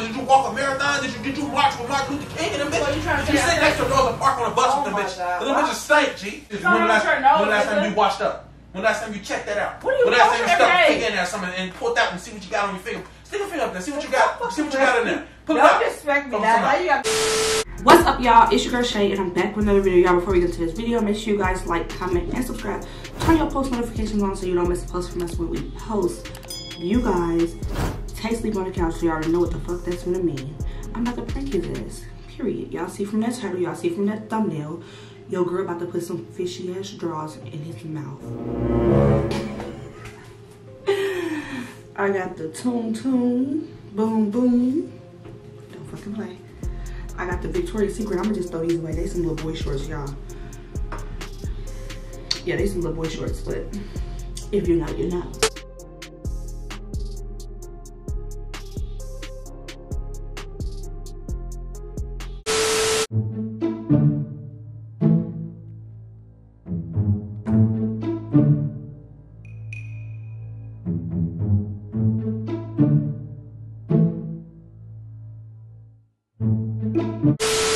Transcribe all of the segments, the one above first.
Like, did you walk a marathon? Did you did you march with Martin Luther King and them What you to You sit next to Rosa Parks on a bus Oh with them my bitches. God. Them bitches stink, G. When last, your when last time you washed up? When last time you checked that out? What do you when last time you stuck a finger in there something and pulled out and see what you got on your finger? Stick your finger up there. See what you got. See what you got in there. Pull Don't out. disrespect me Pull now. some Now out. you got What's up, y'all? It's your girl Shay, and I'm back with another video. Y'all, before we get into this video, make sure you guys like, comment, and subscribe. Turn your post notifications on so you don't miss a post from us when we post. You guys, take sleep on the couch so y'all already know what the fuck that's gonna mean. I'm about to prank his ass. Period. Y'all see from that title, y'all see from that thumbnail, your girl about to put some fishy ass draws in his mouth. I got the tune tune, boom boom. Don't fucking play. I got the Victoria's Secret. I'm gonna just throw these away. They some little boy shorts, y'all. Yeah, they some little boy shorts, but if you're not, you're not. What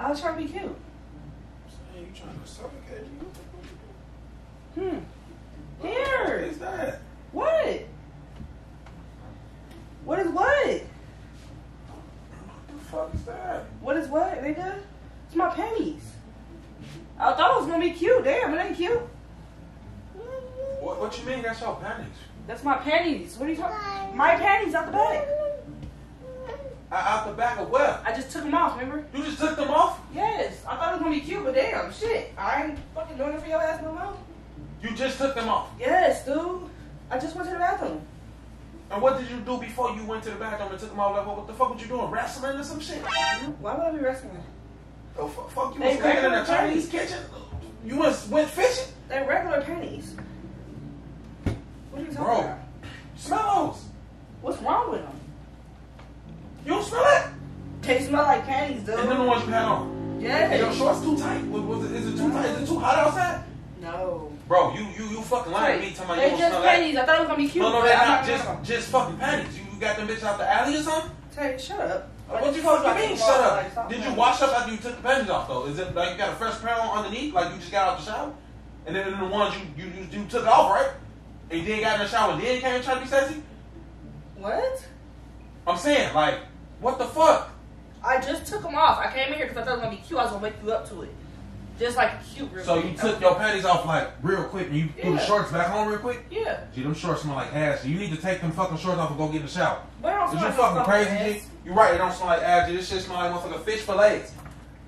I was trying to be cute. Saying you trying to suffocate you? Hmm. What Here. is that? What? What is what? What the fuck is that? What is what, nigga? It's my panties. I thought it was gonna be cute. Damn, it ain't cute. What, what you mean that's your panties? That's my panties. What are you talking? My panties out the bag. The back of where? I just took them off. Remember? You just took them off? Yes. I thought it was gonna be cute, but damn, shit. I ain't fucking doing it for your ass no more. You just took them off. Yes, dude. I just went to the bathroom. And what did you do before you went to the bathroom and took them off? Like, what, what the fuck was you doing? Wrestling or some shit? Why would I be wrestling? The fuck, fuck you They was cooking in a Chinese kitchen? You was, went fishing? They're regular panties. What are you talking Bro. about? Smell those. What's wrong with them? You don't smell it? They smell like panties, dude. And then the ones you had on. Yes. Your shorts too tight? Was, was it, is it too tight? Is it too hot outside? No. Bro, you you you fucking lying to me talking about you They don't just smell that. panties. I thought it was gonna be cute. No, no, but they're I'm not. gonna- Just just fucking panties. You, you got them bitches out the alley or something? Tae, shut up. What you fucking mean? Shut up. Did you wash up after you took the panties off though? Is it like you got a fresh pair on underneath, like you just got out the shower, and then the ones you you you, you took off right, and you then got in the shower, and then you came and tried to be sexy? What? I'm saying like, what the fuck? I just took them off. I came in here because I thought it was gonna be cute. I was gonna wake you up to it. Just like cute. Real So quick. you took your panties off like real quick, and you threw the shorts back on real quick. Yeah. Gee, them shorts smell like ass. You need to take them fucking shorts off and go get in the shower. But I don't Is you like fucking crazy, ass. G? You right, it don't smell like ass, G. This shit smell like motherfucking fish fillets.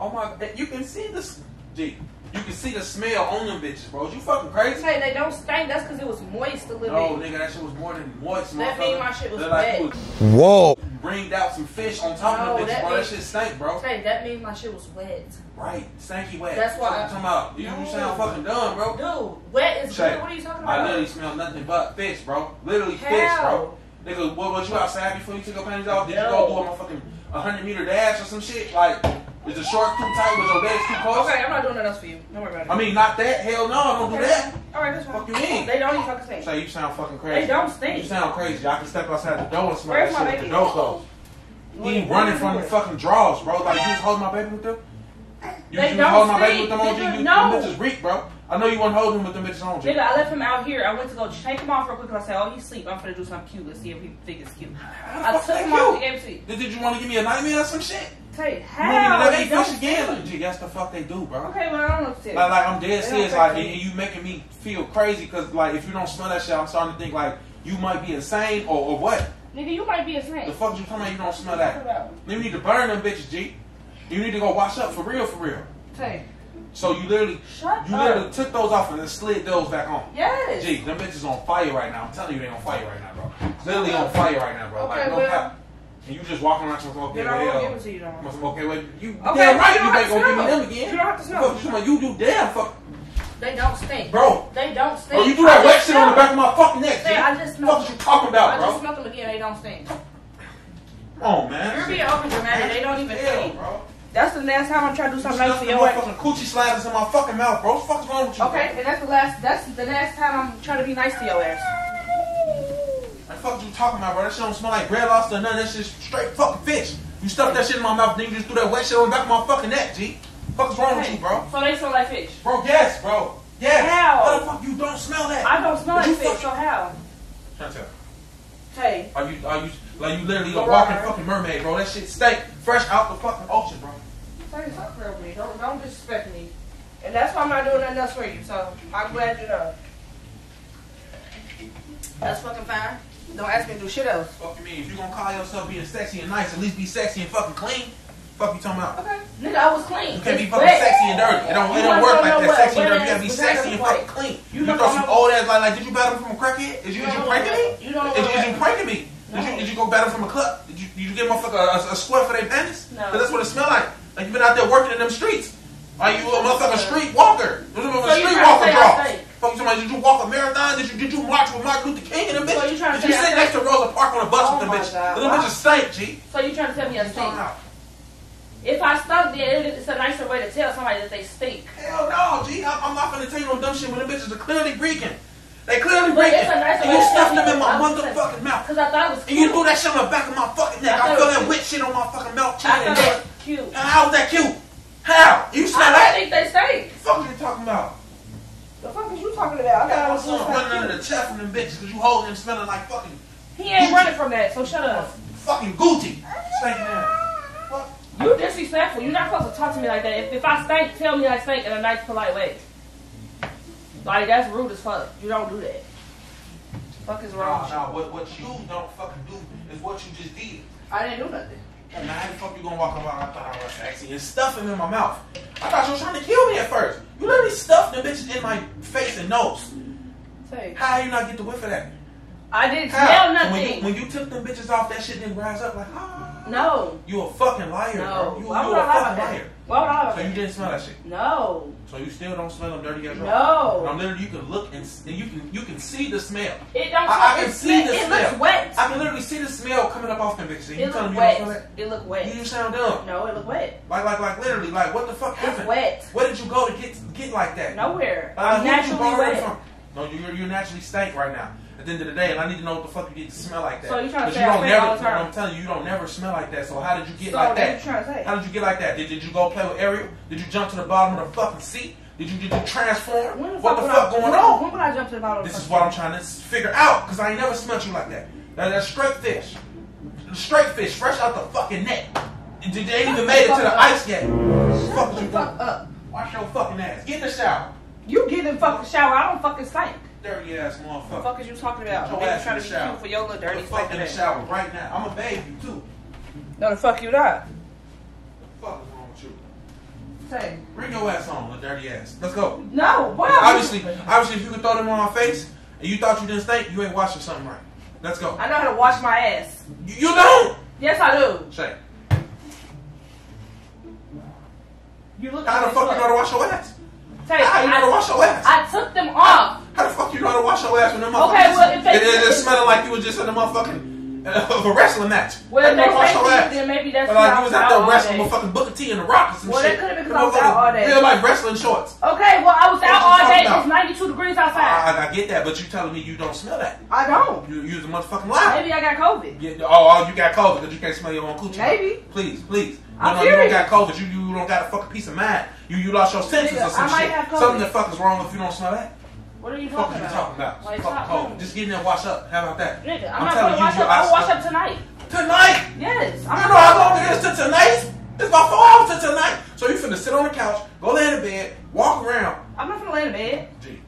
Oh my, that- you can see this, G. You can see the smell on them bitches, bro. You fucking crazy? Say they don't stink. That's because it was moist a little No, bit. nigga, that shit was more than moist, That motherfucker. mean my shit was Look like wet. you was Whoa. Ringed out some fish on top No, of the bitch, that bro. That shit stank, bro. Say that means my shit was wet. Right, stanky wet. That's why What I- you talking about? You, No. sound fucking dumb, bro. Dude, wet is Shay, good. What are you talking about? I literally smell nothing but fish, bro. Literally fish, How? bro. Nigga, what was you outside before you took your panties off? Did you go do a motherfucking 100 meter dash or some shit? Like, is the shorts too tight? Was your legs too close? Okay, I'm not doing nothing else for you. Don't worry about it. I mean, not that. Hell no, I don't do that. All right, that's fine. Fuck you mean? They don't even fucking stink. Say, you sound fucking crazy. They don't stink. You sound crazy. I can step outside the door and smell Where's that shit with baby? the door closed. He ain't running from the fucking drawers, bro. Like, you was holding my baby with them? You, They you don't holding my baby with them on? Nigga, You, no. Them bitches reek, bro. I know you wasn't holding him with them bitches on G. Nigga, I left him out here. I went to go take him off real quick. I said, "Oh, he's asleep. I'm gonna do something cute. Let's see if he think it's cute." I took him off cute? the game seat. Did, did you want to give me a nightmare or some shit? You how? me They don't fish again? Gee, that's the fuck they do, bro. Okay, well I don't know what to say. Like, like I'm dead serious. Like, and you making me feel crazy because, like, if you don't smell that shit, I'm starting to think like you might be insane or, or what? Nigga, you might be a The fuck you talking about? You don't smell that. You need to burn them bitches, G. You need to go wash up for real, for real. Tae, So you literally, shut you up. literally took those off and then slid those back on. Yes. Gee, them bitches on fire right now. I'm telling you, they on fire right now, bro. Literally on fire right now, bro. Okay, like no well- cap. And you just walking around talking, okay, Then I well, uh, give it to you, though. must- okay, well, you Okay, damn right you you ain't gonna give me them again. You don't have to smell. Fuck, you, talking you do damn fuck, They don't stink. bro. They don't stink. Bro, you do that wet shit on the back of my fucking neck, G. I just Fuck smelled what you talking them. I about, just bro? smelled them again. They don't stink. Come on, man. You're being open dramatic. They don't even Hell, stink. bro. That's the last time I'm trying to do something nice stuffed for the your ass. motherfucking coochie sliders in my fucking mouth, bro. What the fuck is wrong with you? Okay, and that's the last. That's the last time I'm trying to be nice to your ass. Like, fuck you talking about, bro? That shit don't smell like red lobster or none. That shit's straight fucking fish. You stuffed that shit in my mouth, then you just threw that wet shit on the back of my fucking neck, G. Fuck is wrong with you, bro? So they smell like fish. Bro, yes, bro. Yes. How? How the fuck you don't smell that? I don't smell But like fish. fuck- So how? Trying to tell. Hey, Are you, are you, like you literally a Right. walking fucking mermaid, bro? That shit stank fresh out the fucking ocean, bro. Hey, stop playing with me. Don't don't disrespect me. And that's why I'm not doing nothing else for you. So I'm glad you know. That's fucking fine. Don't ask me to do shit else. Fuck you mean? If you gonna call yourself being sexy and nice, at least be sexy and fucking clean. Fuck you talking about? Okay. Nigga, I was clean. You can't be fucking sexy and dirty. It don't, it don't work like that. what- Sexy and dirty. You gotta be sexy and fucking clean. You You, throw some old ass like, like, did you battle from a crackhead? Is you, is you pranking me? you don't know Is you, what- is you pranking me? Did you, did you go battle from a club? Did you, did you give motherfucker a, a square for their panties? No. Cause that's what it smell like. Like you been out there working in them streets. Are you a motherfucking street walker? You a street walker say I draws. stink? Fuck about, did you walk a marathon? Did you, did you march with Martin Luther King and them So bitches? you trying to did you sit next to Rosa Parks on a bus Oh with them bitch? God. Them Wow. bitches stink, G. So you trying to tell me I stink? about. If I stunk, then it's a nicer way to tell somebody that they stink. Hell no, G. I'm, I'm not gonna tell you no dumb shit when them bitches are clearly breaking. They clearly But breaking. a nice and you stuffed them in my. I was motherfucking mouth. Cause I thought it was And you threw that shit on the back of my fucking neck. I I, feel that wet shit on my fucking mouth, chin, I and thought it was cute. And How's that cute? How? You smell I that? think they stink. The fuck you talking about? The fuck is you talking about? I I got thought my it was son running like under the chest from them bitches because you holding him smelling like fucking He ain't running from that, so shut up. fucking Gucci. Stinking ass. Fuck. You disrespectful. You're not supposed to talk to me like that. If, if I stink, tell me I stink in a nice, polite way. Like that's rude as fuck. You don't do that. Fuck is wrong? Nah, with you? nah, what, what you don't fucking do is what you just did. I didn't do nothing. And now how the fuck you gonna walk around? I thought I was sexy and stuff him in my mouth. I thought you was trying to kill me at first. You literally stuffed the bitches in my face and nose. How you not get the whiff of that? I didn't smell nothing. When you, when you took them bitches off, that shit didn't rise up like ah. no, You a fucking liar, no. bro. You, Why you a fucking liar. Why would I So you didn't smell that shit. No, So you still don't smell them dirty ass no. I'm literally you can look and, and you can you can see the smell. It don't. I- I it can see smell- the It smell. looks wet. I can literally see the smell coming up off them bitches. And you It telling look me you don't smell wet. It look You, wet. you sound dumb. No, it look wet. Like like like literally like what the fuck It's happened? wet. Where did you go to get get like that? Nowhere. Like, I'm you naturally wet. from? No, you you're naturally stank right now. At the end of the day, and I need to know what the fuck you did to smell like that. So you trying to say you don't never, all the time? I'm telling you, you don't never smell like that. So how did you get So like that? you trying to say? How did you get like that? Did, did you go play with Ariel? Did you jump to the bottom of the fucking seat? Did you did you transform? When what the fuck I, going when, on? When would I jump to the bottom? This is what I'm trying to figure out because I ain't never smelt you like that. that that's straight fish, straight fish, fresh out the fucking net. Did They even made it to the ice yet. Shut Fuck the you fuck doing? up. Wash your fucking ass. Get in the shower. You get in the fucking shower. I don't fucking stink. Dirty ass What the motherfucker. fuck is you talking about? Your Maybe ass trying to be shower. cute for your little dirty Get the fuck in the shower right now. I'm a bathe you too. No, the fuck you not. What the fuck is wrong with you? Say Bring your ass on, little dirty ass. Let's go. no. Why? Obviously, obviously, if you could throw them on my face and you thought you didn't stink, you ain't washing something right. Let's go. I know how to wash my ass. You, you don't. Yes, I do. Shay, You look. how the at fuck you this know how to wash your ass? How you know how to wash your ass? I took them off. How the fuck you know how to wash your ass when them Okay, well, if they- it, it, it's smelling like you was just in a motherfucking uh, of a wrestling match. Well, How if they how wash your ass? then maybe that's But like you was out there wrestling with fucking Booker T and The Rock or some Well, shit. that could've been 'cause Them I was out all motherfuckers- day. They're like wrestling shorts. Okay, well, I was out all day. It's 92 degrees outside. I, I get that, but you telling me you don't smell that. I don't. You use a motherfucking lie. Maybe I got COVID. Yeah, oh, oh, you got COVID because you can't smell your own coochie. Maybe. Please, please. No, I'm no, you don't got COVID. You, you don't got a fucking piece of mind. You you lost your senses or some shit. Something the fuck is wrong if you don't smell that. What are you What talking are you about? talking about? Like, cold. Just get in there, wash up. How about that? Nigga, I'm, I'm not telling gonna wash you, up. you- I'll wash up tonight. Tonight. Yes. You I'm know not how long it is to tonight? It's about four hours to tonight. So you finna sit on the couch, go lay in the bed, walk around. I'm not gonna lay in the bed. Gee,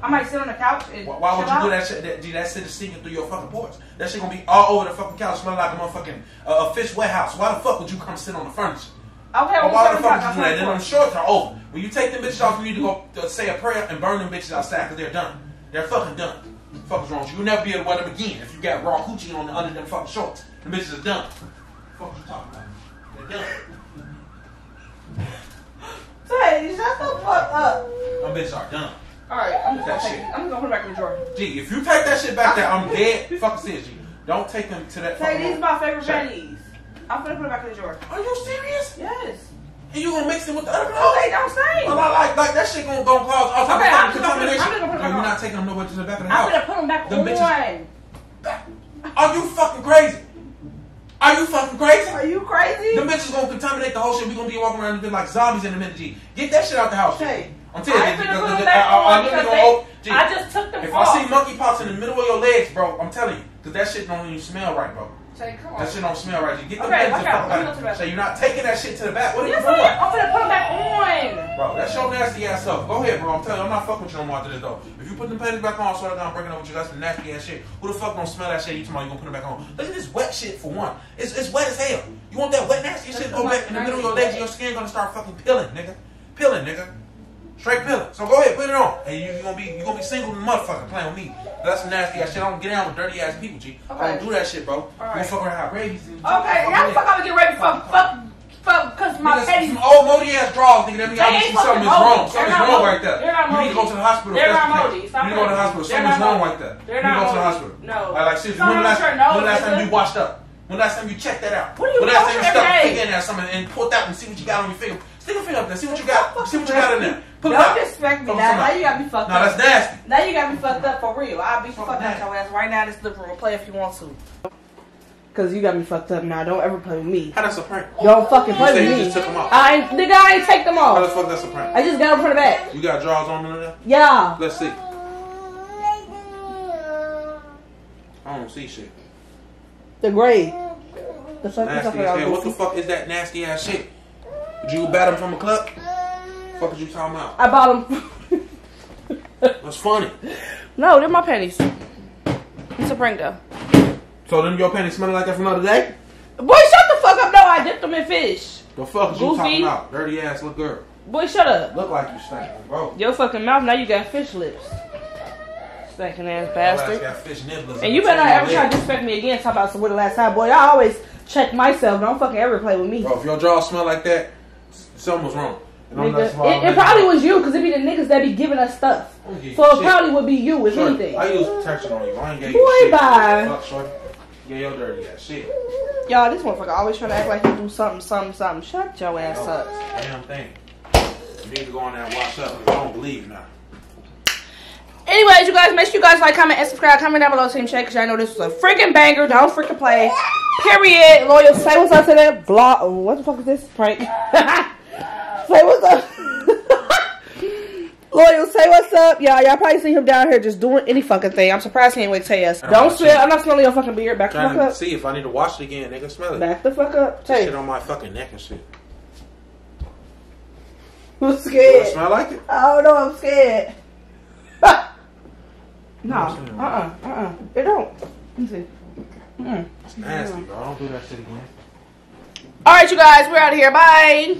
I might sit on the couch and Why, why would you do that shit? That, G, that shit is stinking through your fucking porch. That shit gonna be all over the fucking couch, smelling like a motherfucking uh, a fish wet house. Why the fuck would you come sit on the furniture? Okay, well, why the fuck you do that? Then sit on them the shorts are over. When you take them bitches off, you need to go uh, say a prayer and burn them bitches outside because they're done. They're fucking done. Fuck is wrong with you? You'll never be able to wear them again if you got raw coochie on the under them fucking shorts. The bitches are done. Fuck you talking about? They're done. Tae, shut the fuck up. Them bitches are done. Alright, I'm just That gonna take shit. I'm just gonna put it back in the drawer. G, if you take that shit back there, I'm dead. Fucking serious, G. Don't take them to that. Tae, these are my favorite Sure. panties. I'm gonna put it back in the drawer. Are you serious? Yes. And you gonna mix it with the other Oh, clothes? they don't stink. Well, oh, like, like, that shit gonna, gonna cause all type Okay, of I'm fucking just gonna put it- contamination. I'm gonna put it No, back you're not taking them nowhere to the back of the I'm house. gonna put them back Them on. bitches- Are you fucking crazy? Are you fucking crazy? Are you crazy? Them bitches gonna contaminate the whole shit. We gonna be walking around looking like zombies in a minute, G. Get that shit out the house. Hey, I'm telling you, ain't G, finna the- put the- them the- back I- I because they- G, I just took them If off. I see monkeypox in the middle of your legs, bro, I'm telling you, because that shit don't even smell right, bro. Tae, come on. That shit don't smell right. You Get the Okay, watch the fuck Let me go out. back. So you're not taking that shit to the back. What are you doing? I am. Gonna put them back on. Bro, that's your nasty ass stuff. Go ahead, bro. I'm telling you, I'm not fucking with you no more after this, though. If you put the panties back on, swear to God, I'm breaking up with you. That's some nasty ass shit. Who the fuck gonna smell that shit? You tomorrow, you gonna put it back on. Look at this wet shit for one. It's, it's wet as hell. You want that wet nasty shit go back in the middle of your legs your skin gonna start fucking peeling, nigga. Peeling, nigga. Straight peeling. So go ahead, put it on. And you, you gonna be you gonna be single motherfucker playing with me. That's some nasty ass shit. I don't get down with dirty ass people, G. I Okay. don't do that shit, bro. You Alright. fuck around have rabies. Okay, how the fuck I'm gonna get ready for fuck fuck cause my Nigga, panties some old moldy ass draws, nigga. That means They ain't obviously something is wrong. Something's not wrong right there. They're not You need to go to the hospital. They're not moldy. Stop You need to go to the hospital. Something's wrong right there. They're You need to go to the hospital. No. Like, like seriously, when last, them sure know, when last time you washed up? When last time you checked that out? What do you When last time you stuck day? finger in there something and pulled out and see what you got on your finger? Stick a finger up there. See what you got. See what you got in there. Pull it Don't out. disrespect me now. some Now you got me fucked No, up. that's nasty. Now you got me fucked up for real. I'll beat the Fuck fuck out your ass right now in this living room. Play if you want to. Cause you got me fucked up now. Don't ever play with me. How that's a prank? Don't fucking You play say with you me. just took them off. I ain't, nigga, I ain't take them off. How the off. fuck that's a prank? I just got them from the back. You got drawers on in there? Yeah. Let's see. I don't see shit. The gray. The fuck Nasty with as hell. What the fuck is that nasty ass shit? Did you bat him from a club? You talking about? I bought them. That's funny? no, they're my panties. It's a prank though. So them your panties smelling like that from the other day? Boy, shut the fuck up. No, I dipped them in fish. The fuck is you talking about? Dirty ass little girl. Boy, shut up. Look like you stink, bro. Your fucking mouth, now you got fish lips. Stinking ass bastard. got fish nibblers. And you better not ever try to disrespect me again. Talk about some with the last time, boy. I always check myself. Don't fucking ever play with me. Bro, if your jaw smell like that, something was wrong. And I'm not Nigga. smart, It, it probably was you, because it'd be the niggas that be giving us stuff. I don't So it shit. probably would be you, if Shorty, anything. I use protection on you. I ain't gave Boy, you shit. bye. Fuck, shorty. Yeah, your dirty ass shit. Y'all, this motherfucker always trying to act like he do something, something, something. Shut your ass up. Damn thing. You need to go in there and wash up. 'cause I don't believe now. Anyways, you guys, make sure you guys like, comment, and subscribe. Comment down below, Team Shake, because y'all know this was a freaking banger. Don't freaking play. Period. Loyal, say what's up to that vlog. oh, What the fuck is this? Prank. say what's up. Loyal, say what's up. Y'all, y'all probably see him down here just doing any fucking thing. I'm surprised he ain't to tell us. Don't smell. I'm not smelling your fuking beard. Back the fuck up. see if I need to wash it again, nigga. Smell it. Back the fuck up. Shit on my fucking neck and shit. I'm Does it scared. smell like it? I don't know. I'm scared. no. Uh uh. Uh uh. It don't. Let me see. Mm. It's nasty, bro. I don't do that shit again. All right, you guys. We're out of here. Bye.